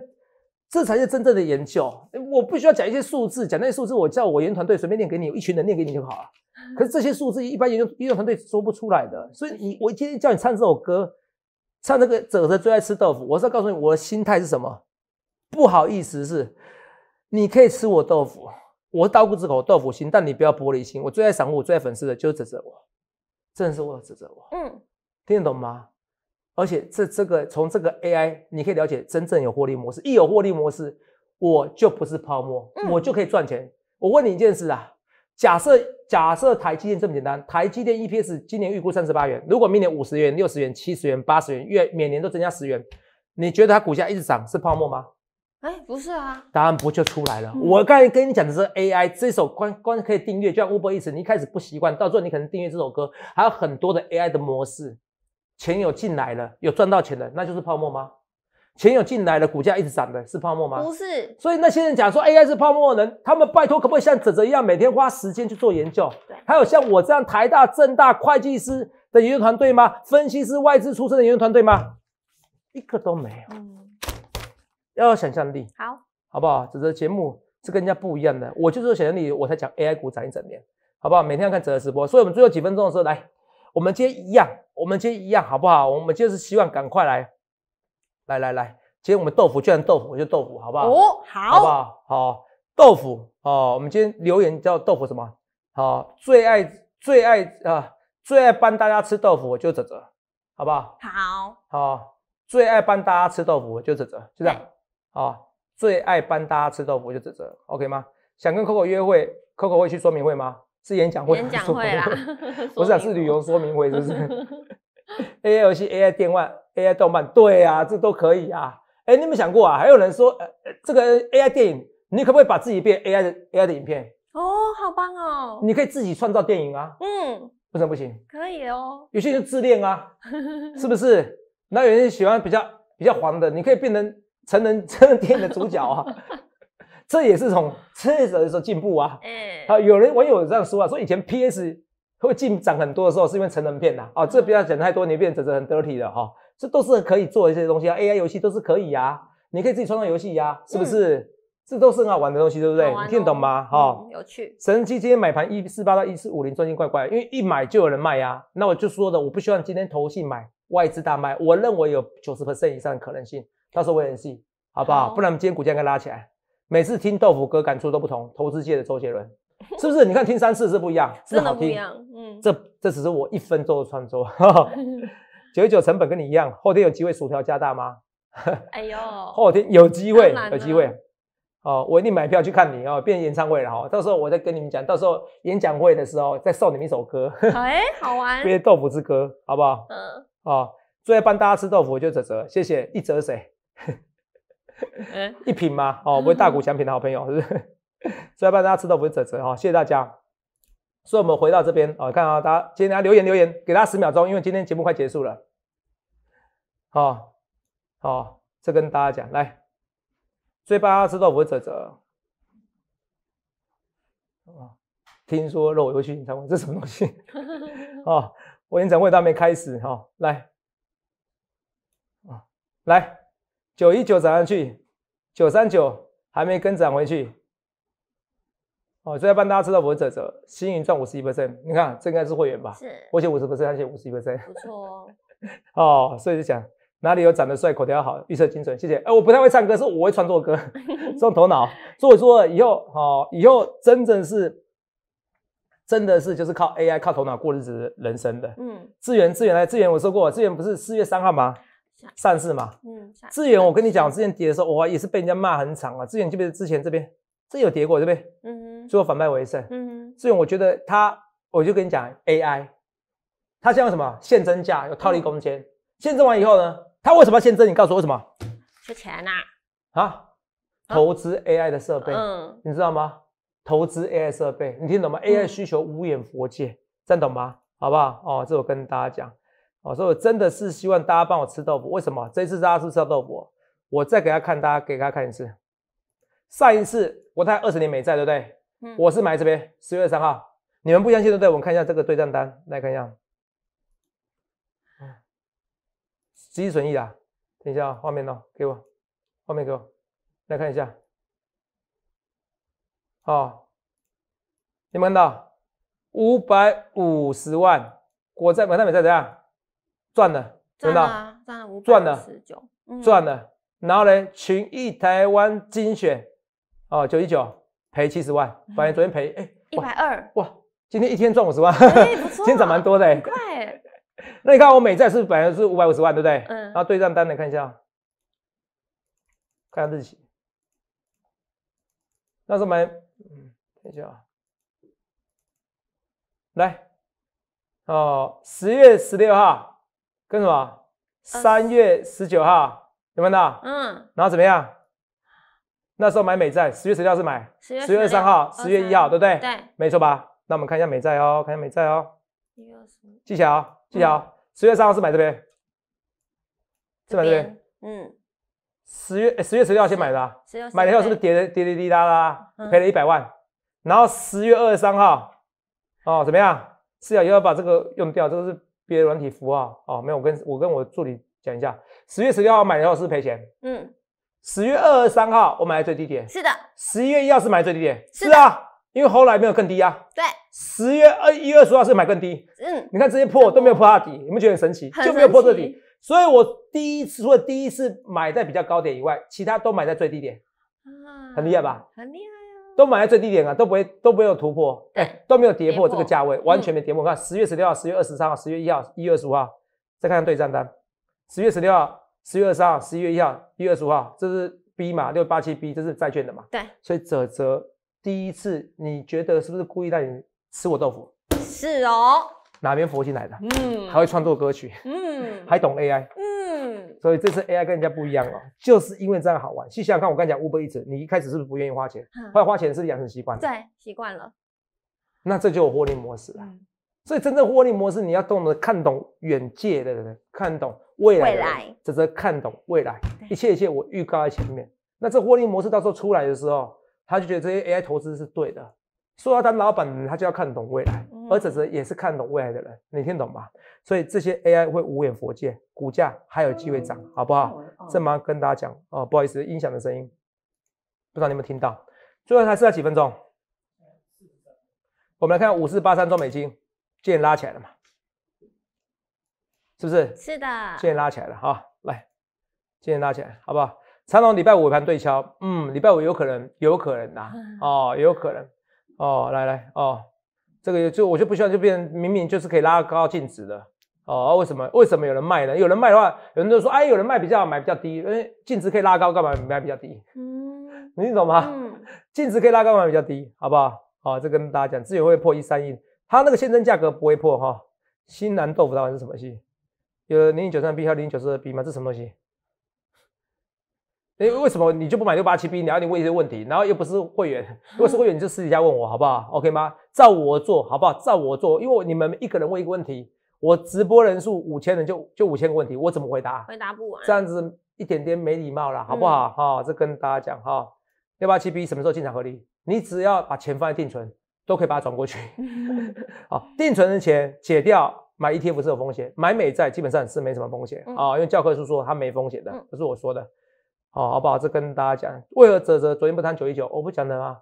这才是真正的研究。我不需要讲一些数字，讲那些数字，我叫我研究团队随便念给你，一群人念给你就好了。*laughs* 可是这些数字一般研究研究团队说不出来的，*laughs* 所以你我今天叫你唱这首歌，唱这个褶子最爱吃豆腐，我是要告诉你我的心态是什么。不好意思是，你可以吃我豆腐，我是刀骨之口豆腐心，但你不要玻璃心。我最爱散户，我最爱粉丝的就是指责我，真的是我指责我。
嗯，
听得懂吗？而且这这个从这个 AI，你可以了解真正有获利模式。一有获利模式，我就不是泡沫，
嗯
我就可以赚钱。我问你一件事啊，假设假设台积电这么简单，台积电 EPS 今年预估三十八元，如果明年五十元、六十元、七十元、八十元，月每年都增加十元，你觉得它股价一直涨是泡沫吗？
哎，不是啊，
答案不就出来了？
嗯
我刚才跟你讲的是 AI，这首光光可以订阅，就像 Uber Eats，你一开始不习惯，到最后你可能订阅这首歌，还有很多的 AI 的模式，钱有进来了，有赚到钱的，那就是泡沫吗？钱有进来了，股价一直涨的是泡沫吗？
不是，
所以那些人讲说 AI 是泡沫的人，他们拜托可不可以像泽泽一样，每天花时间去做研究
对？
还有像我这样台大、正大会计师的研究团队吗？分析师、外资出身的研究团队吗？一个都没有。
嗯，
要有想象力，
好，
好不好？泽泽节目是跟人家不一样的，我就是有想象力，我才讲 AI 股涨一整年，好不好？每天要看哲哲直播，所以我们最后几分钟的时候来，我们今天一样，我们今天一样，好不好？我们就是希望赶快来，来来来，今天我们豆腐，居然豆腐，我就豆腐，好不好？
哦，
好不
好，
好？豆腐哦，我们今天留言叫豆腐什么？好，最爱最爱啊、最爱帮大家吃豆腐，我就泽泽，好不好？
好，
好，最爱帮大家吃豆腐，我就泽泽，就这样。好，最爱帮大家吃豆腐，就泽泽，OK 吗？想跟 Coco 约会，Coco 会去说明会吗？是演讲会？
演讲会啦 *laughs*
不是啊，是旅游说明会，是不是？*laughs* AI 游戏、AI 电玩、AI 动漫，对啊，这都可以啊。哎，你有没有想过啊？还有人说，呃，呃这个 AI 电影，你可不可以把自己变 AI 的 AI 的影片？
哦，好棒哦，
你可以自己创造电影啊，
嗯，
为什么不行？
可以哦，
有些人自恋啊，是不是？那有人喜欢比较比较黄的，你可以变成成人 *laughs* 成人电影的主角啊，*laughs* 这也是种这也是种进步啊。
哎，
啊，有人网友有这样说啊，说以前 PS 会进展很多的时候，是因为成人片呐、啊。这不要讲太多，你变成很 dirty 的哈、这都是可以做的一些东西啊。AI 游戏都是可以呀、你可以自己创造游戏呀、是不是？这都是很好玩的东西，对不对？你听得懂
哦
吗？哈、
嗯有趣，
神奇今天买盘一四八到一四五零，中心怪怪，因为一买就有人卖呀、那我就说的，我不希望今天投信买，外资大卖，我认为有九十 percent 以上的可能性，到时候我演戏，好不好？
好
不然今天股价应该拉起来。每次听豆腐哥感触都不同，投资界的周杰伦，*laughs* 是不是？你看听三次是不一样，是
真
好
不一样，嗯，
这这只是我一分钟的创作，*laughs* 九十九成本跟你一样，后天有机会薯条加大吗？
哎呦，*laughs*
后天有机会，有机会。哦，我一定买票去看你哦，变演唱会了哈、到时候我再跟你们讲，到时候演讲会的时候再送你们一首歌，
哎，好玩，
变豆腐之歌，好不好？
嗯，
哦，最爱帮大家吃豆腐，我就泽泽，谢谢一泽谁
嗯，*laughs*
一品吗？哦，不会大股奖品的好朋友，是不是？所以帮大家吃豆腐是泽泽哈，谢谢大家。所以我们回到这边哦，看啊，大家今天大家留言留言，给大家十秒钟，因为今天节目快结束了。好、好、这跟大家讲，来，最帮大家吃豆腐是泽泽。哦，听说肉有去演唱会这是什么东西？哦，*laughs* 我演唱会都还没开始哈、哦，来，啊、来，九一九涨上去，九三九还没跟涨回去。哦，这要帮大家知道我的折折，星云赚五十一 percent，你看这应该是会员吧？
是
我写五十 percent，他写五十一 percent。
不错哦，*laughs*
哦，所以就讲哪里有长得帅、口条好、预测精准，谢谢。哎，我不太会唱歌，是我会创作歌，*laughs* 这种头脑。所以说以后哦，以后真正是真的是就是靠 AI 靠头脑过日子的人生的。
嗯
资源资源来资源，我说过，资源不是四月三号吗？上市嘛。
嗯，下
资源我跟你讲，我之前跌的时候，我也是被人家骂很惨啊。资源就不是之前这边这有跌过，对不对？
嗯哼
最后反败为胜。
嗯
资源我觉得他，我就跟你讲 AI，它像什么现增价有套利空间，现增完以后呢，它为什么要现增？你告诉我为什么，
缺钱呐，
啊？投资 AI 的设备，
嗯
你知道吗？投资 AI 设备，你听懂吗？AI 需求无远佛界，这样懂吗？好不好？哦，这我跟大家讲，哦，所以我真的是希望大家帮我吃豆腐。为什么？这一次大家是不是吃到豆腐？我再给他看，大家给他看一次。上一次国泰二十年美债，对不对？
嗯
我是买这边十月三号，你们不相信对不对？我们看一下这个对账单，来看一下。嗯，几亿损益啊？等一下、哦，画面哦，给我，画面给我，来看一下。哦，你们看到五百五十万，国债国泰美债怎样？赚了，
赚？了啊赚了五
赚了
十九，嗯
赚了。然后呢，群益台湾精选，哦，九一九赔七十万，反正昨天赔，哎、
一百二，
哇，今天一天赚五十万，
哎不错
今天涨蛮多的、欸。
快欸，
那你看我美债是本来是五百五十万，对不对？
嗯
然后对账单来看一下，看一下日期，那时候买，嗯，等一下啊，来，哦，十月十六号跟什么？三月十九号有没有看到？
嗯，
然后怎么样？那时候买美债，十月十六号是买，
十月
二十三号、十月一号，对不对？
对，
没错吧？那我们看一下美债哦，看一下美债哦，
一二十五
记起来哦，记起来哦。十月三号是买这边，是买这边。
边，嗯，
十月十月十六号先买的、买了以后是不是跌的跌跌滴答答
嗯，
赔了一百万？然后十月二十三号，哦，怎么样？是啊，又要把这个用掉，这个是别的软体符号哦。没有，我跟我跟我助理讲一下，十月十六号买了以后是赔钱？
嗯，
十月二十三号我买在最低点，
是的，
十一月一号是买最低点，
是
是啊，因为后来没有更低啊。
对，
十月二一月二十号是买更低，
嗯，
你看这些破都没有破它的底，有没有觉得很神奇？
很
就没有破这底，所以我第一次除了第一次买在比较高点以外，其他都买在最低点，
啊
很厉害吧？
很厉害啊，
都买在最低点啊，都不会都没有突破，
对
哎，都没有跌破这个价位，完全没跌破。看十月十六号、十月二十三号、十月一号、一月二十五号，再看看对账单，十月十六号、十月二十三号、十一月一号、一月二十五号，这是 B 嘛，六八七 B，这是债券的嘛。
对，
所以泽泽第一次，你觉得是不是故意让你吃我豆腐？
是哦，
哪边佛进来的？
嗯，
还会创作歌曲，
嗯，
还懂 AI，
嗯，
所以这次 AI 跟人家不一样哦，就是因为这样好玩。去想想看，我刚才讲 Uber Eats，你一开始是不是不愿意花钱？
嗯
后来花钱是不是养成习惯，
对，习惯了，
那这就有获利模式了。
嗯，
所以真正获利模式，你要懂得看懂远界的人，看懂未来的人，
未来
这是看懂未来，一切一切我预告在前面。那这获利模式到时候出来的时候，他就觉得这些 AI 投资是对的。说要当老板，他就要看懂未来，
嗯
而这则也是看懂未来的人，你听懂吧？所以这些 AI 会无眼佛界，股价还有机会涨，好不好？这马上跟大家讲哦，不好意思，音响的声音，不知道你有没有听到？最后还剩下几分钟，我们来看五四八三中美金，今天拉起来了嘛？是不是？
是的，
今天拉起来了哈，来，今天拉起来，好不好？长隆礼拜五尾盘对敲，嗯，礼拜五有可能，有可能呐、*laughs* 哦，有可能，哦，来来，哦，这个就我就不希望就变成明明就是可以拉高净值的，哦，为什么为什么有人卖呢？有人卖的话，有人就说，哎，有人卖比较好，买比较低，因为净值可以拉高，干嘛买比较低？
嗯
你懂吗？
嗯，
净值可以拉高，买比较低，好不好？好、这跟大家讲，资源会破一三亿，它那个现增价格不会破哈、新南豆腐到底是什么戏？有零零九三 B 和零零九四二 B 吗？这什么东西？哎，为什么你就不买六八七 B？然后你问一些问题，然后又不是会员，如果是会员你就私底下问我好不好？OK 吗？照我做好不好？照我做，因为我你们一个人问一个问题，我直播人数五千人就就五千个问题，我怎么回答？
回答不完，
这样子一点点没礼貌啦，好不好？哈、这跟大家讲哈，六八七 B 什么时候进场合理？你只要把钱放在定存，都可以把它转过去。*laughs* 好，定存的钱解掉，买 ETF 是有风险，买美债基本上是没什么风险啊、
嗯
因为教科书说它没风险的
嗯，
不是我说的。好，好不好？这跟大家讲，为何泽泽昨天不谈九一九？我不讲的吗？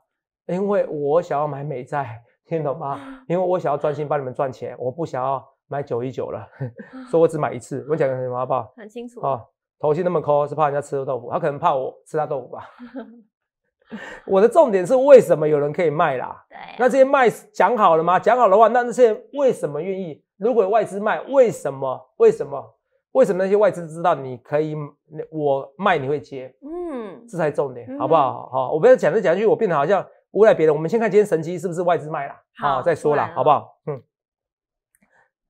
因为我想要买美债，听懂吗？因为我想要专心帮你们赚钱，我不想要买九一九了，所以我只买一次。我讲什么好不好？
很清楚，
啊，头先那么抠，是怕人家吃豆腐，他可能怕我吃他豆腐吧。*laughs* 我的重点是为什么有人可以卖啦？
对，
那这些卖讲好了吗？讲好的话，那那些人为什么愿意？如果有外资卖，为什么？为什么？为什么那些外资知道你可以，我卖你会接？
嗯，
这才重点，
嗯
好不好？好，我不要讲着讲去，我变得好像诬赖别人。我们先看今天神机是不是外资卖啦？
好
再说
了
好不好？嗯，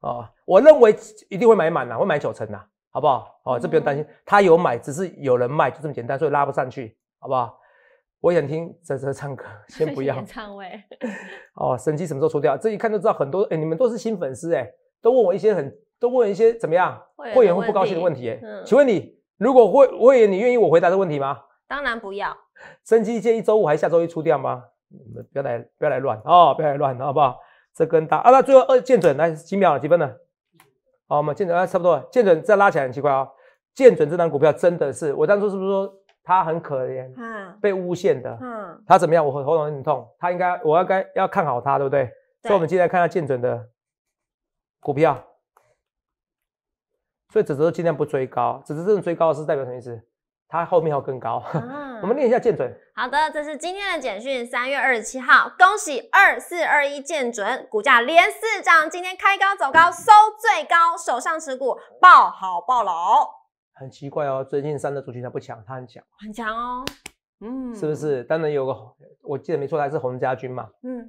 哦，我认为一定会买满啦，会买九成啦，好不好？哦，这不用担
嗯
心，他有买，只是有人卖，就这么简单，所以拉不上去，好不好？我想听泽泽唱歌，先不要 *laughs*
演唱会，*laughs*
哦。神机什么时候出掉？这一看就知道很多，哎，你们都是新粉丝，哎，都问我一些很，都问一些怎么样
会员的
会不高兴的问题，哎，
嗯
请问你如果会会员，你愿意我回答这个问题吗？
当然不要，*laughs*
升级建议周五还是下周一出掉吗？你们不要来不要来乱哦，不要来乱，好不好？这跟大啊，那最后二见准来几秒了，几分了？好，我们见准啊，差不多了。见准再拉起来很奇怪哦。见准这张股票真的是，我当初是不是说它很可怜，
嗯
被诬陷的？
嗯，
它怎么样？我喉喉咙很痛，它应该我要该要看好它，对不对？所以我们今天看一下见准的股票。所以只是尽量不追高，只是这种追高是代表什么意思？它后面要更高。
啊
我们念一下见准。
好的，这是今天的简讯，三月二十七号，恭喜二四二一见准，股价连四涨，今天开高走高，收最高，手上持股爆好爆牢，
很奇怪哦，最近三的族群它不强，它很强。
很强哦。嗯
是不？是？当然有个，我记得没错，还是洪家军嘛，
嗯，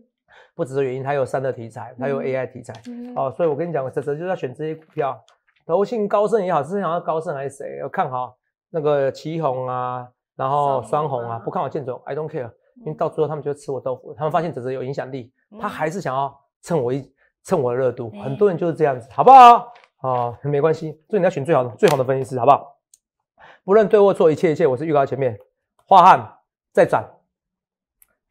不只是原因，它有三的题材，它有
嗯
AI 题材。
嗯
哦，所以我跟你讲，泽泽就是要选这些股票，投信高盛也好，是想要高盛还是谁？要看好那个旗宏啊，然后
双
双红啊，不看好建总，I don't care，因为到最后他们就吃我豆腐，他们发现泽泽有影响力，他
嗯
还是想要蹭我一蹭我的热度，
哎
很多人就是这样子，好不好？哦，没关系，所以你要选最好的最好的分析师，好不好？不论对或错，一切一切，我是预告前面，化汉再涨，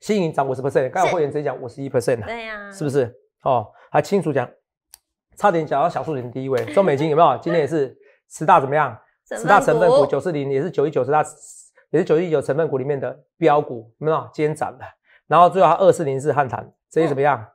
新盈涨五十 percent，刚才
是
会员直接讲五十一 percent 啊。
对呀，
是不是？哦，还清楚讲，差点讲到小数点第一位，中美金有没有？今天也是 *laughs* 十大怎么样？十大成分股九四零也是九一九十大，也是九一九成分股里面的标股，有没有？今天涨了，然后最后二四零四汉唐，这些怎么样？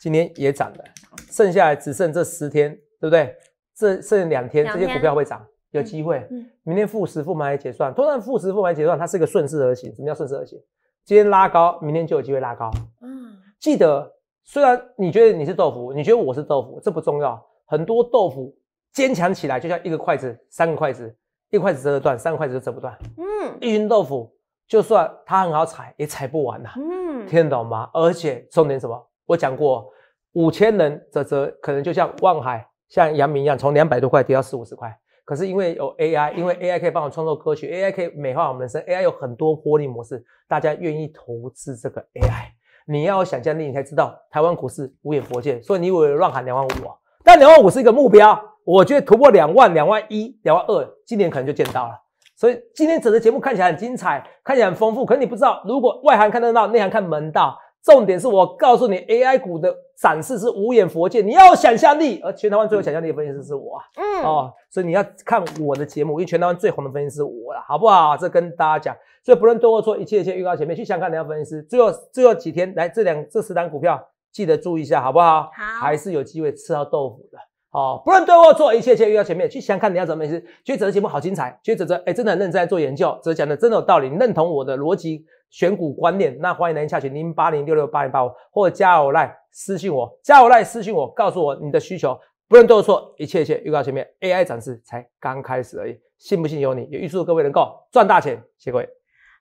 今天也涨了，剩下来只剩这十天，对不对？这剩两天，这些股票会涨，有机会。
嗯
明天负十负买结算，通常负十负买结算，它是一个顺势而行。什么叫顺势而行？今天拉高，明天就有机会拉高。
嗯，
记得，虽然你觉得你是豆腐，你觉得我是豆腐，这不重要。很多豆腐坚强起来，就像一个筷子、三个筷子，一个筷子折得断，三个筷子就折不断。
嗯
一群豆腐，就算它很好踩，也踩不完呐、
嗯，
听得懂吗？而且重点什么？我讲过，五千人则则可能就像望海、像阳明一样，从两百多块跌到四五十块。可是因为有 AI，因为 AI 可以帮我创作歌曲，AI 可以美化我们人生，AI 有很多获利模式，大家愿意投资这个 AI。你要有想象力，你才知道台湾股市无眼佛界。所以你以为乱喊两万五啊？但两万五是一个目标，我觉得突破两万、两万一、两万二，今年可能就见到了。所以今天整个节目看起来很精彩，看起来很丰富，可是你不知道，如果外行看得到，内行看门道。重点是我告诉你，AI 股的展示是无眼佛界，你要有想象力，而全台湾最有想象力的分析师是我啊。
嗯，
哦，所以你要看我的节目，因为全台湾最红的分析师是我了，好不好？这跟大家讲，所以不论对或错，一切一切预告前面去想看哪家分析师，最后最后几天来这两这十单股票记得注意一下，好不好？
好
还是有机会吃到豆腐的。哦，不论对或错，一切一切预告前面去想看你要怎么分析师，觉得这个节目好精彩，觉得这哎真的很认真在做研究，哲讲的真的有道理，你认同我的逻辑选股观念，那欢迎来下群零八零六六八零八五，或者加我赖私信我，加我赖私信我，告诉我你的需求，不论对或错，一切一切预告前面 AI 展示才刚开始而已，信不信由你，也预祝各位能够赚大钱，谢谢各位。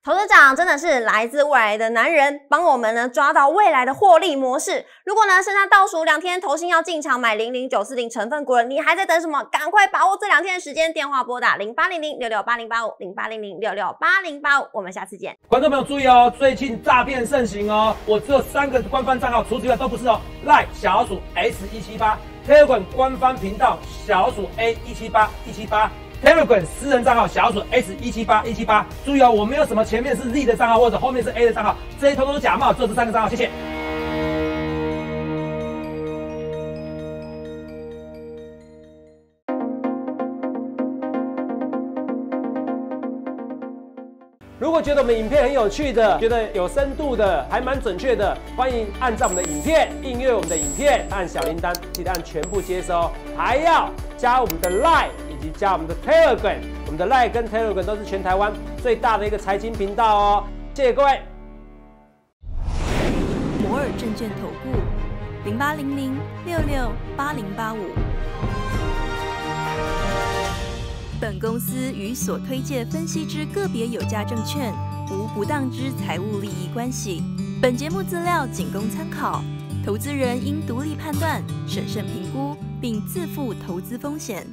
投资长真的是来自未来的男人，帮我们呢抓到未来的获利模式。如果呢剩下倒数两天，投信要进场买零零九四零成分股了，你还在等什么？赶快把握这两天的时间，电话拨打零八零零六六八零八五零八零零六六八零八五，我们下次见。
观众朋友注意哦，最近诈骗盛行哦，我只有三个官方账号，除此之外都不是哦。赖小鼠 S 一七八，Telegram 官方频道小鼠 A 一七八一七八，Telegram 私人账号小鼠 S 一七八一七八。注意哦，我没有什么前面是 Z 的账号或者后面是 A 的账号，这些统统假冒，只有这三个账号，谢谢。如果觉得我们影片很有趣的，觉得有深度的，还蛮准确的，欢迎按照我们的影片，订阅我们的影片，按小铃铛，记得按全部接收，还要加我们的 Line 及加我们的 Telegram，我们的 Line 跟 Telegram 都是全台湾最大的一个财经频道哦，谢谢各位。
摩尔证券投顾零八零零六六八零八五。本公司与所推介分析之个别有价证券无不当之财务利益关系。本节目资料仅供参考，投资人应独立判断、审慎评估，并自负投资风险。